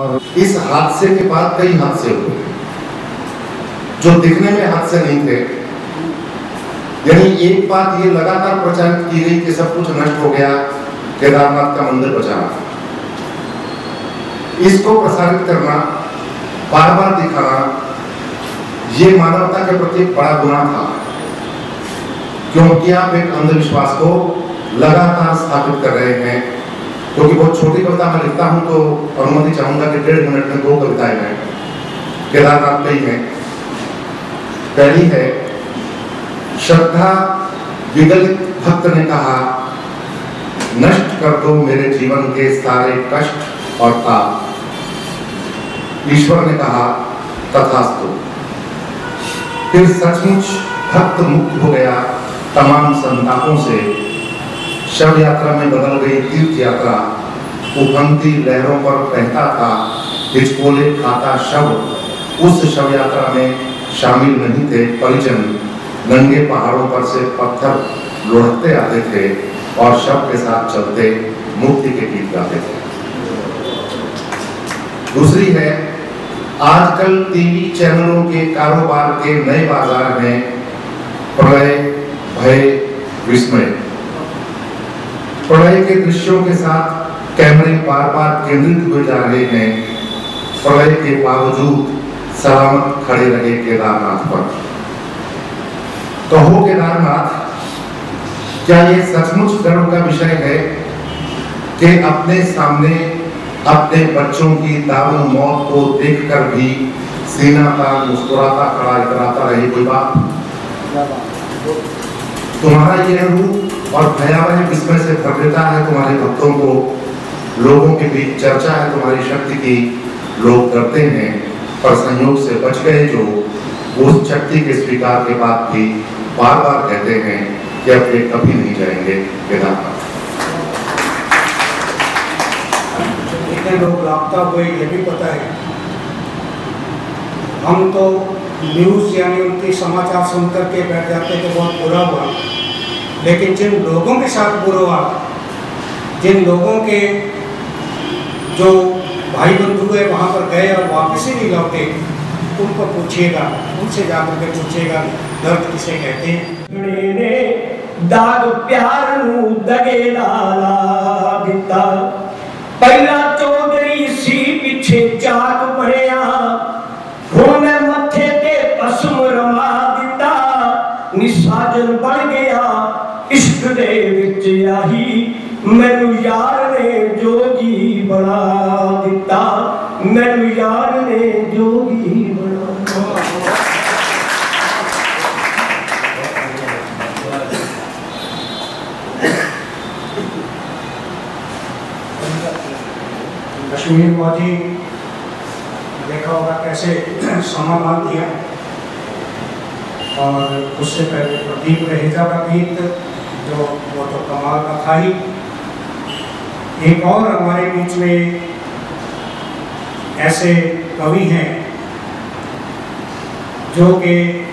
और इस हादसे के बाद कई हादसे हुए। जो दिखने में हादसे नहीं थे। यानी एक बात ये लगातार प्रचारित की गई कि सब कुछ नष्ट हो गया, केदारनाथ का मंदिर बचा। इसको प्रसारित करना बार बार दिखाना, ये मानवता के प्रति बड़ा गुना था। क्योंकि आप एक अंधविश्वास को लगातार स्थापित कर रहे हैं। क्योंकि बहुत छोटी कविता मैं लिखता हूँ तो अनुमति चाहूँगा कि डेढ़ मिनट में दो कविताएँ हैं केदारनाथ पे ही हैं। पहली है, श्रद्धा विगलित भक्त ने कहा, नष्ट कर दो मेरे जीवन के सारे कष्ट और ताप। ईश्वर ने कहा, तथास्तु। फिर सचमुच भक्त मुक्त हो गया तमाम संतापों से। शव यात्रा में बदल गई तीर्थ यात्रा उफनती लहरों पर बहता था हिचकोले खाता शव। उस शव यात्रा में शामिल नहीं थे परिजन। नंगे पहाड़ों पर से पत्थर लुढ़कते आते थे और शव के साथ चलते मुक्ति के गीत गाते थे। दूसरी है, आजकल टीवी चैनलों के कारोबार के नए बाज़ार में प्रलय, भय, विस्मय। प्रलय के दृश्यों के साथ कैमरे बार बार केंद्रित हुए जा रहे हैं। प्रलय के बावजूद सलामत खड़े रहे केदारनाथ पर। कहो केदारनाथ, क्या ये सचमुच गर्व का विषय है कि अपने सामने अपने बच्चों की दारू मौत को देखकर भी सेना का मुस्कुराता खड़ा इतराता रहे? कोई बात? तुम्हारा यह रूप और भयावह विस्मय से भर देता है तुम्हारे भक्तों को? लोगों के बीच चर्चा है तुम्हारी शक्ति की। लोग करते हैं पर संयोग से बच गए जो उस शक्ति के स्वीकार के बाद भी बार बार कहते हैं कि अब ये कभी नहीं जाएँगे। कितने लोग लापता हुए ये भी पता है। हम तो न्यूज़ यानी उनके समाचार सुन करके बैठ जाते हैं कि बहुत बुरा हुआ। लेकिन जिन लोगों के साथ बुरा हुआ, जिन लोगों के जो भाई बंधु हुए वहाँ पर गए और वापस ही नहीं लौटे, उनको पूछिएगा, उनसे जाकर के पूछिएगा, दर्द किसे कहते हैं? दाग प्यार दगे लाला पहले ਵਿੱਚ ਆਹੀ ਮੈਨੂੰ ਯਾਰ ਨੇ ਜੋਗੀ ਬਣਾ ਦਿੱਤਾ ਮੈਨੂੰ ਯਾਰ ਨੇ ਜੋਗੀ ਬਣਾ ਦਿੱਤਾ कश्मीर मौजी देखा होगा कैसे समाधान दिया और उससे पहले प्रदीप रहेजा का गीत जो वो तो कमाल का था ही। एक और हमारे बीच में ऐसे कवि हैं, जो कि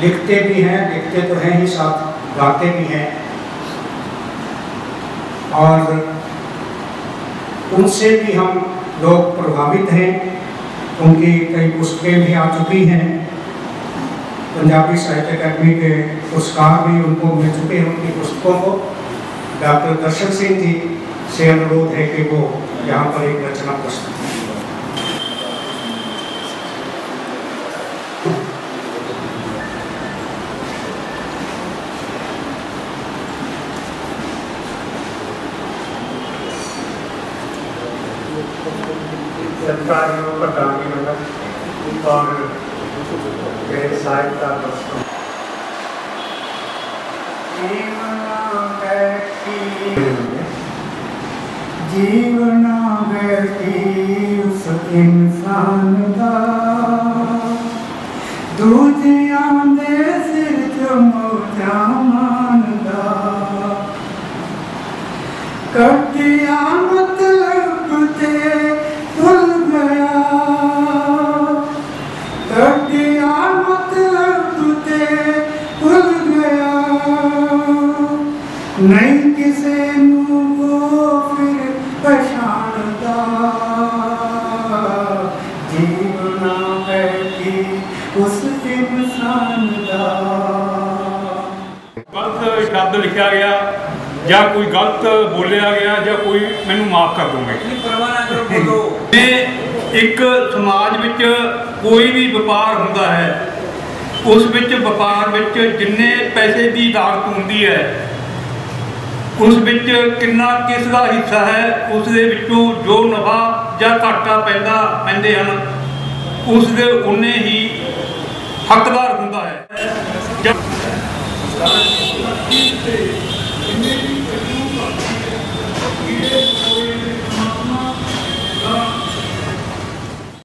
लिखते भी हैं, लिखते तो हैं ही साथ, गाते भी हैं। और उनसे भी हम लोग प्रभावित हैं, उनकी कई पुस्तकें भी आ चुकी हैं। पंजाबी साहित्य अकादमी के पुरस्कार भी उनको मिल चुके हैं, उनकी पुस्तकों को। डॉक्टर दर्शन सिंह जी से अनुरोध है कि वो यहाँ पर एक रचना प्रस्तुत मतलब और मेरे सहायता दोस्तों जीवना बैठी उस इंसान का दूजियाँ दे सिर चमोचा मानदा कटिया मतलब ते ਗਲਤ ਸ਼ਬਦ ਲਿਖਿਆ ਗਿਆ ਜਾਂ ਕੋਈ ਗਲਤ ਬੋਲਿਆ ਗਿਆ ਜਾਂ ਕੋਈ ਮੈਨੂੰ ਮਾਫ ਕਰ ਦੋਗੇ। ਇਹ ਇੱਕ ਸਮਾਜ ਵਿੱਚ ਕੋਈ ਵੀ ਵਪਾਰ ਹੁੰਦਾ ਹੈ ਉਸ ਵਿੱਚ ਵਪਾਰ ਵਿੱਚ ਜਿੰਨੇ ਪੈਸੇ ਦੀ ਲਾਗਤ ਹੁੰਦੀ ਹੈ ਉਸ ਵਿੱਚ ਕਿੰਨਾ ਕਿਸ ਦਾ ਹਿੱਸਾ ਹੈ ਉਸ ਦੇ ਵਿੱਚੋਂ ਜੋ ਨਫਾ ਜਾਂ ਘਾਟਾ ਪੈਂਦਾ ਪੈਂਦੇ ਹਨ ਉਸ ਦੇ ਉਨੇ ਹੀ ताकतवर होंगे है।